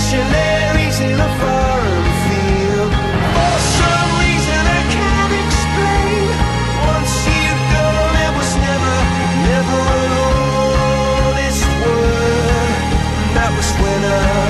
missionaries in a foreign field. For some reason I can't explain. Once you've gone, it was never, never word. That was when I.